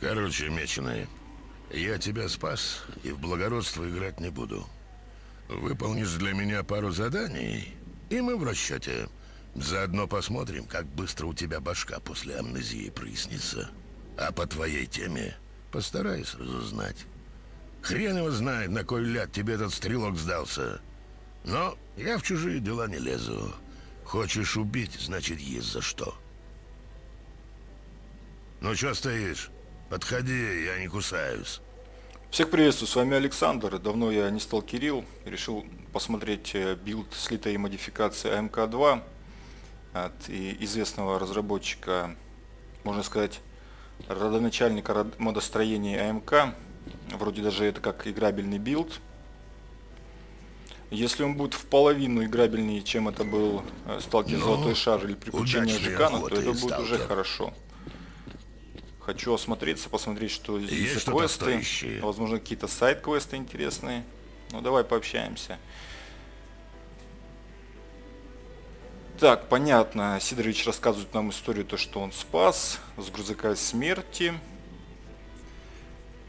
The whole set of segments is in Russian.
Короче, меченый, я тебя спас и в благородство играть не буду. Выполнишь для меня пару заданий, и мы в расчете. Заодно посмотрим, как быстро у тебя башка после амнезии прояснится. А по твоей теме постараюсь разузнать. Хрен его знает, на кой ляд тебе этот стрелок сдался. Но я в чужие дела не лезу. Хочешь убить, значит, есть за что. Ну, что стоишь? Подходи, я не кусаюсь. Всех приветствую, с вами Александр. Давно я не сталкерил. Решил посмотреть э, build слитой модификации АМК-2 от известного разработчика, можно сказать, родоначальника модостроения АМК. Вроде даже это как играбельный build. Если он будет в половину играбельнее, чем это был э, Сталкер ну, Золотой Шар или Приключения Жекана, то это будет сталкер. уже хорошо. Хочу осмотреться, посмотреть, что здесь Есть за квесты. Стоящие. Возможно, какие-то сайт-квесты интересные. Ну, давай пообщаемся. Так, понятно. Сидорович рассказывает нам историю, то, что он спас с грузовика смерти.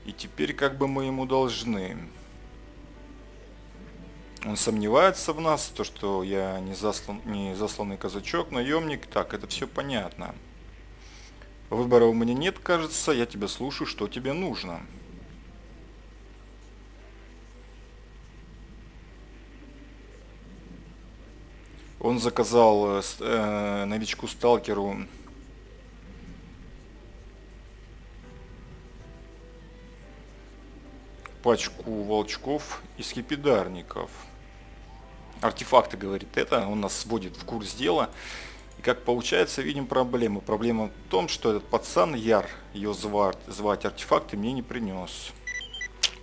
И теперь как бы мы ему должны. Он сомневается в нас, то, что я не, заслан, не засланный казачок, наемник. Так, это все понятно. Выбора у меня нет, кажется. Я тебя слушаю, что тебе нужно. Он заказал э, э новичку-сталкеру пачку волчков и скипидарников. Артефакты, говорит, это он нас сводит в курс дела. И как получается, видим проблему. Проблема в том, что этот пацан Яр, ее звать, звать артефакты, мне не принес.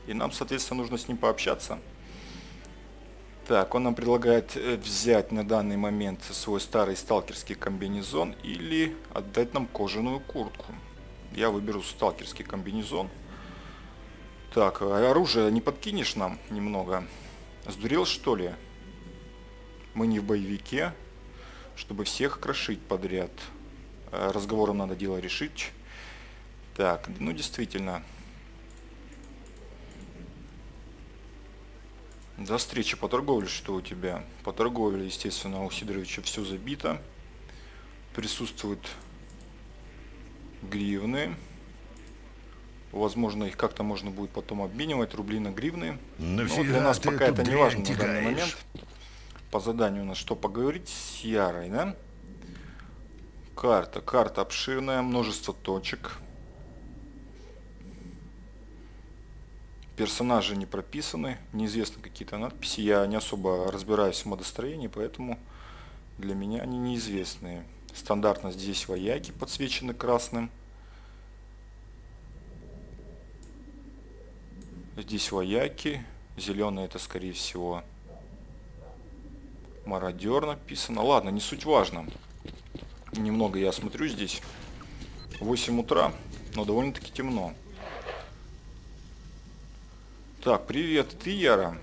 И нам, соответственно, нужно с ним пообщаться. Так, он нам предлагает э, взять на данный момент свой старый сталкерский комбинезон или отдать нам кожаную куртку. Я выберу сталкерский комбинезон. Так, а оружие не подкинешь нам немного? Сдурел что ли? Мы не в боевике чтобы всех крошить подряд. Э, разговором надо дело решить. Так, ну действительно. До встречи по торговле, что у тебя? По торговле, естественно, у Сидоровича все забито. Присутствуют гривны. Возможно, их как-то можно будет потом обменивать, рубли на гривны. Но для нас пока это не важно на данный момент по заданию у нас что поговорить с Ярой, да? Карта. Карта обширная, множество точек. Персонажи не прописаны, неизвестны какие-то надписи. Я не особо разбираюсь в модостроении, поэтому для меня они неизвестные. Стандартно здесь вояки подсвечены красным. Здесь вояки. Зеленый это скорее всего Мародер написано. Ладно, не суть важно. Немного я смотрю здесь. 8 утра, но довольно-таки темно. Так, привет, ты Яра.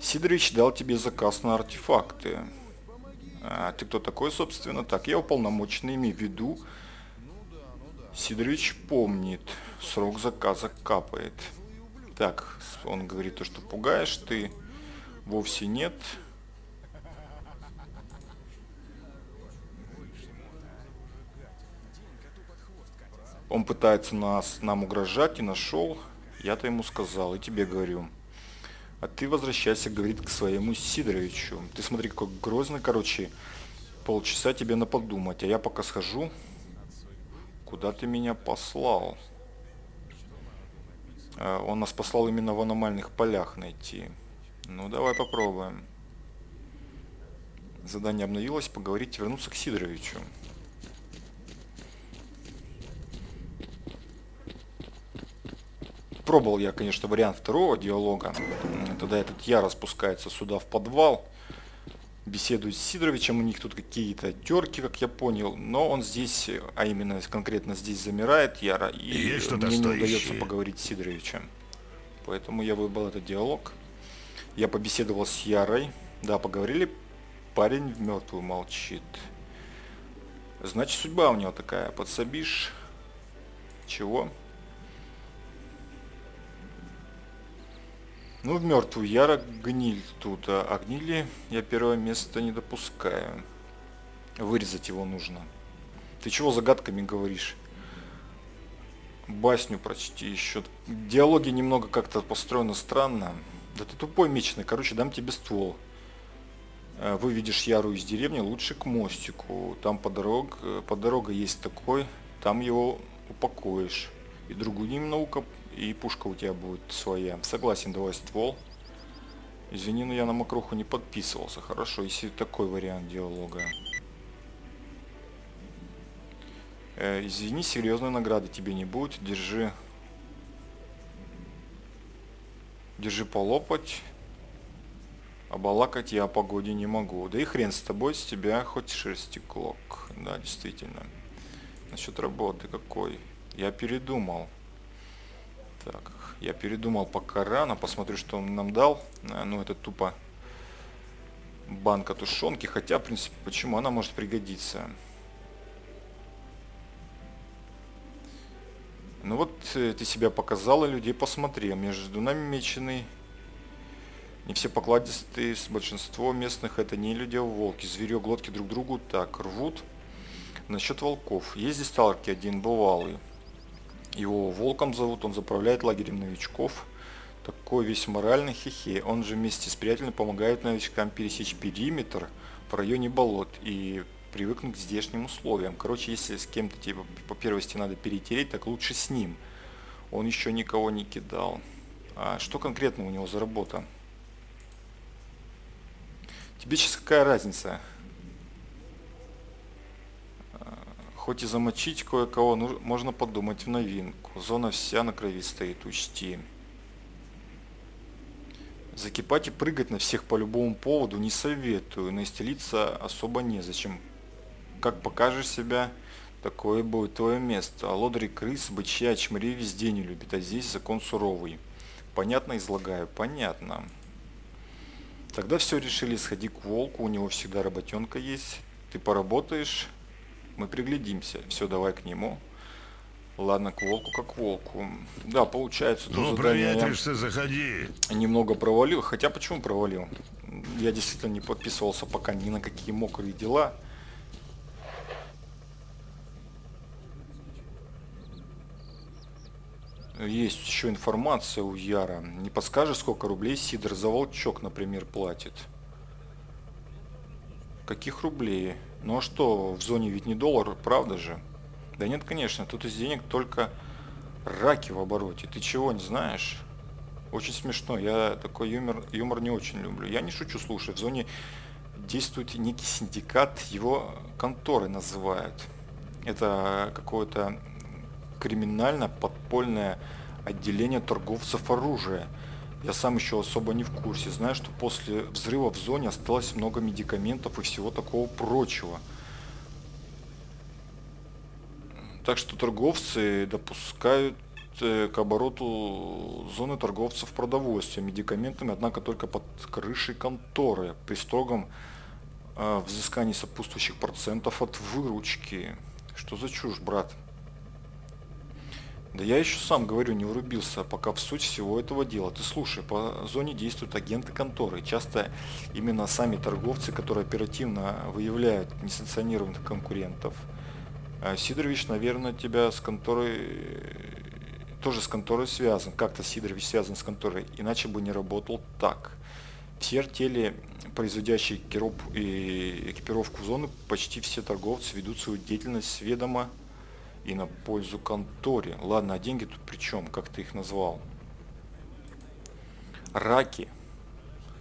Сидорович дал тебе заказ на артефакты. А, ты кто такой, собственно? Так, я уполномоченный, имею в виду. Сидорович помнит. Срок заказа капает. Так, он говорит то, что пугаешь ты. Вовсе нет. Он пытается нас, нам угрожать и нашел. Я-то ему сказал, и тебе говорю. А ты возвращайся, говорит, к своему Сидоровичу. Ты смотри, какой грозный, короче. Полчаса тебе на подумать. А я пока схожу. Куда ты меня послал? А, он нас послал именно в аномальных полях найти. Ну, давай попробуем. Задание обновилось, поговорить, вернуться к Сидоровичу. Пробовал я, конечно, вариант второго диалога. Тогда этот я распускается сюда в подвал. Беседует с Сидоровичем, у них тут какие-то терки, как я понял. Но он здесь, а именно конкретно здесь замирает Яра. И, и мне не удается поговорить с Сидоровичем. Поэтому я выбрал этот диалог. Я побеседовал с Ярой. Да, поговорили. Парень в мертвую молчит. Значит, судьба у него такая. Подсобишь. Чего? Ну, в мертвую яра гниль тут, а гнили я первое место не допускаю. Вырезать его нужно. Ты чего загадками говоришь? Басню прочти еще. Диалоги немного как-то построены странно. Да ты тупой меченый, короче, дам тебе ствол. Э, выведешь Яру из деревни, лучше к мостику. Там по, дорог, э, по дорога есть такой, там его упокоишь. И другую немного, и пушка у тебя будет своя. Согласен, давай ствол. Извини, но я на мокруху не подписывался. Хорошо, если такой вариант диалога. Э, извини, серьезной награды тебе не будет. Держи. Держи полопать. А балакать я о погоде не могу. Да и хрен с тобой, с тебя хоть шерсти клок. Да, действительно. Насчет работы какой. Я передумал. Так, я передумал пока рано. Посмотрю, что он нам дал. Э, ну, это тупо банка тушенки. Хотя, в принципе, почему она может пригодиться. Ну вот э, ты себя показала, людей посмотрел. Между нами меченый. Не все покладистые, с большинство местных это не люди, а волки. Зверё глотки друг другу так рвут. Насчет волков. Есть здесь сталкер один бывалый. Его волком зовут, он заправляет лагерем новичков. Такой весь моральный хихе. Он же вместе с приятелем помогает новичкам пересечь периметр в районе болот и привыкнуть к здешним условиям. Короче, если с кем-то типа по первости надо перетереть, так лучше с ним. Он еще никого не кидал. А что конкретно у него за работа? Тебе сейчас какая разница? А, хоть и замочить кое-кого, ну, можно подумать в новинку. Зона вся на крови стоит, учти. Закипать и прыгать на всех по любому поводу не советую, но истелиться особо незачем как покажешь себя, такое будет твое место. А лодри крыс, бычьи, очмари везде не любит, а здесь закон суровый. Понятно излагаю? Понятно. Тогда все решили, сходи к волку, у него всегда работенка есть. Ты поработаешь, мы приглядимся. Все, давай к нему. Ладно, к волку как к волку. Да, получается, то ну, проветришься, заходи. Немного провалил. Хотя почему провалил? Я действительно не подписывался пока ни на какие мокрые дела. Есть еще информация у Яра. Не подскажешь, сколько рублей Сидор за волчок, например, платит? Каких рублей? Ну а что, в зоне ведь не доллар, правда же? Да нет, конечно, тут из денег только раки в обороте. Ты чего, не знаешь? Очень смешно, я такой юмор, юмор не очень люблю. Я не шучу, слушай, в зоне действует некий синдикат, его конторы называют. Это какое-то криминально-подпольное отделение торговцев оружия. Я сам еще особо не в курсе. Знаю, что после взрыва в зоне осталось много медикаментов и всего такого прочего. Так что торговцы допускают э, к обороту зоны торговцев продовольствием, медикаментами, однако только под крышей конторы, при строгом э, взыскании сопутствующих процентов от выручки. Что за чушь, брат? Да я еще сам говорю, не врубился пока в суть всего этого дела. Ты слушай, по зоне действуют агенты конторы. Часто именно сами торговцы, которые оперативно выявляют несанкционированных конкурентов. А Сидорович, наверное, тебя с конторой тоже с конторой связан. Как-то Сидорович связан с конторой, иначе бы не работал так. Все артели, производящие экипировку зоны, почти все торговцы ведут свою деятельность с ведома и на пользу конторе. Ладно, а деньги тут при чем? Как ты их назвал? Раки.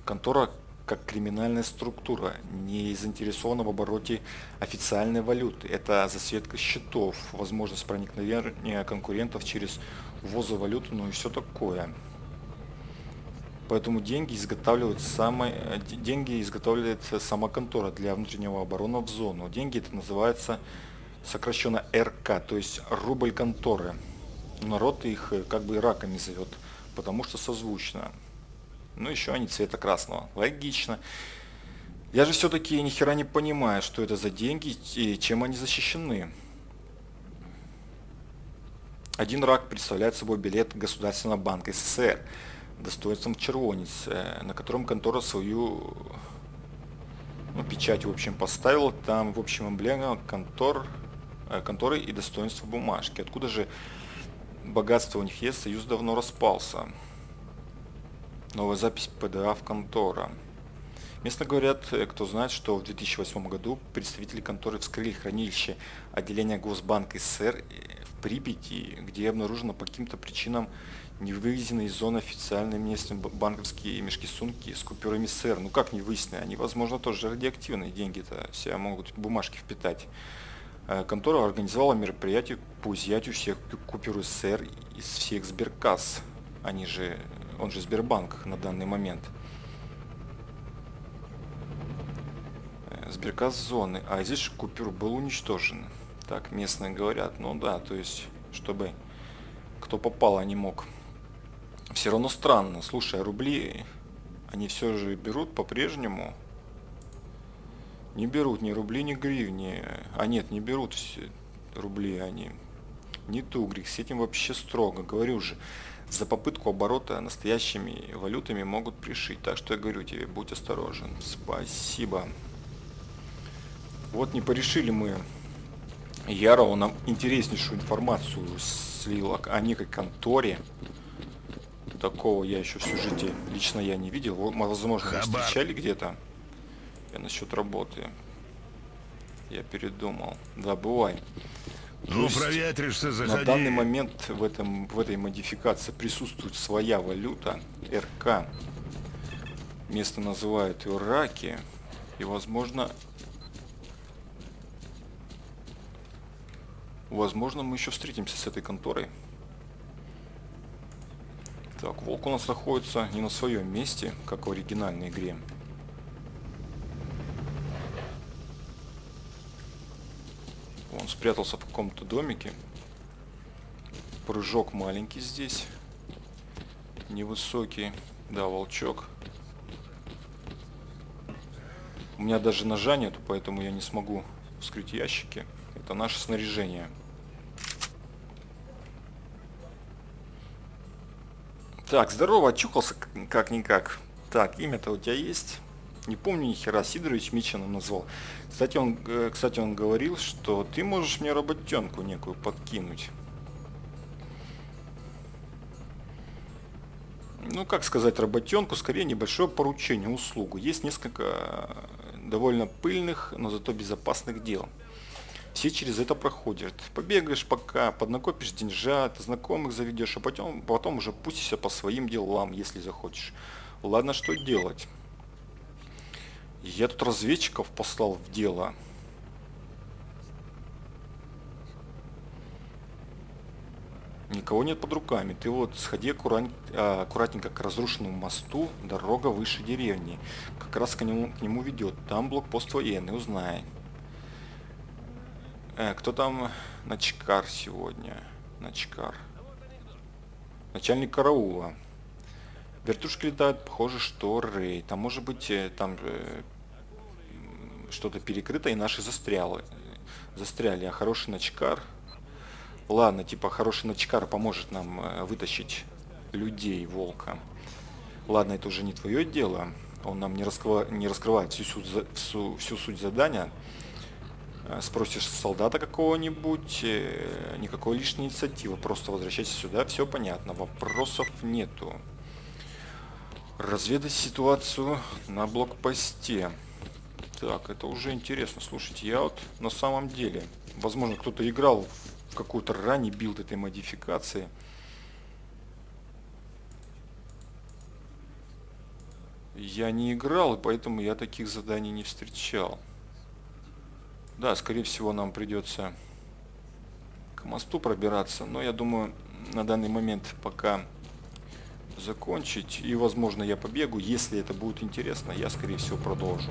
Контора как криминальная структура, не заинтересована в обороте официальной валюты. Это засветка счетов, возможность проникновения конкурентов через ввоза валюты, ну и все такое. Поэтому деньги изготавливает, самой, деньги изготавливает сама контора для внутреннего обороны в зону. Деньги это называется сокращенно РК, то есть рубль конторы. Народ их э, как бы раками зовет, потому что созвучно. Ну еще они цвета красного. Логично. Я же все-таки ни хера не понимаю, что это за деньги и чем они защищены. Один рак представляет собой билет Государственного банка СССР достоинством червонец, э, на котором контора свою ну, печать, в общем, поставила. Там, в общем, эмблема контор, конторы и достоинство бумажки. Откуда же богатство у них есть? Союз давно распался. Новая запись ПДА в контора. Местно говорят, э, кто знает, что в 2008 году представители конторы вскрыли хранилище отделения Госбанка СССР в Припяти, где обнаружено по каким-то причинам не вывезены из зоны официальные местные банковские мешки-сумки с купюрами СССР. Ну как не выяснены? Они, возможно, тоже радиоактивные деньги-то себя могут бумажки впитать. Э, контора организовала мероприятие по изъятию всех купюр СССР из всех сберкасс. Они же, он же Сбербанк на данный момент. Э, сберкасс зоны. А здесь купюр был уничтожен. Так местные говорят. Ну да, то есть, чтобы кто попал, а не мог все равно странно. Слушай, а рубли они все же берут по-прежнему? Не берут ни рубли, ни гривни. А нет, не берут все рубли они. Не тугрик, с этим вообще строго. Говорю же, за попытку оборота настоящими валютами могут пришить. Так что я говорю тебе, будь осторожен. Спасибо. Вот не порешили мы. Яро, нам интереснейшую информацию слил о некой конторе. Такого я еще в сюжете лично я не видел. Возможно, встречали где-то. Я насчет работы. Я передумал. Да, бывай. Ну, проветришься, заходи. На данный момент в, этом, в этой модификации присутствует своя валюта, РК. Место называют Ираки. И, возможно, возможно, мы еще встретимся с этой конторой. Так, волк у нас находится не на своем месте, как в оригинальной игре. Спрятался в каком-то домике. Прыжок маленький здесь. Невысокий. Да, волчок. У меня даже ножа нет, поэтому я не смогу вскрыть ящики. Это наше снаряжение. Так, здорово, очухался как-никак. Так, имя-то у тебя есть? Не помню ни хера, Сидорович Мичина назвал. Кстати он, э, кстати, он говорил, что ты можешь мне работенку некую подкинуть. Ну, как сказать, работенку, скорее небольшое поручение, услугу. Есть несколько э, довольно пыльных, но зато безопасных дел. Все через это проходят. Побегаешь пока, поднакопишь деньжат, знакомых заведешь, а потом, потом уже пустишься по своим делам, если захочешь. Ладно, что делать? Я тут разведчиков послал в дело. Никого нет под руками. Ты вот сходи. А, аккуратненько к разрушенному мосту, дорога выше деревни. Как раз к нему, к нему ведет. Там блокпост военный, узнай. Э, кто там начкар сегодня? Начкар. Начальник караула. Вертушки летают, похоже, что рейд. Там может быть э, там э, что-то перекрыто и наши застряли. Застряли, а хороший начкар. Ладно, типа хороший начкар поможет нам э, вытащить людей волка. Ладно, это уже не твое дело. Он нам не, раскрыва... не раскрывает всю, всю, всю суть задания. Э, спросишь солдата какого-нибудь, э, никакой лишней инициативы, просто возвращайся сюда, все понятно, вопросов нету. Разведать ситуацию на блокпосте. Так, это уже интересно. Слушайте, я вот на самом деле, возможно, кто-то играл в какой-то ранний build этой модификации. Я не играл, и поэтому я таких заданий не встречал. Да, скорее всего нам придется к мосту пробираться, но я думаю на данный момент пока закончить. И возможно я побегу, если это будет интересно, я скорее всего продолжу.